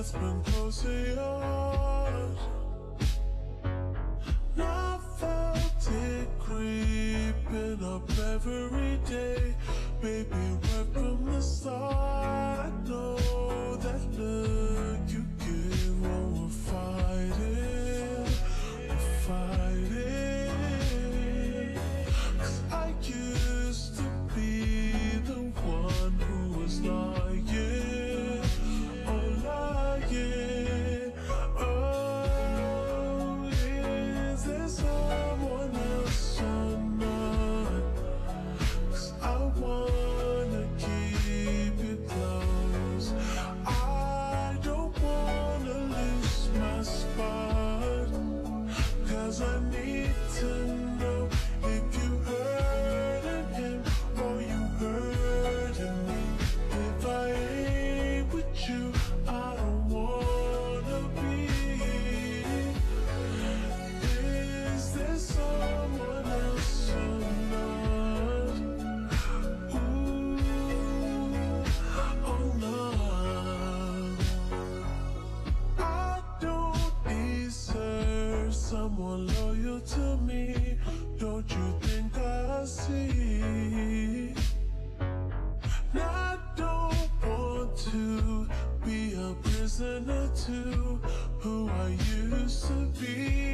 that's been close to yours. I felt it creeping up every day, baby, right from the start. I need to know. more loyal to me. Don't you think I see? I don't want to be a prisoner to who I used to be.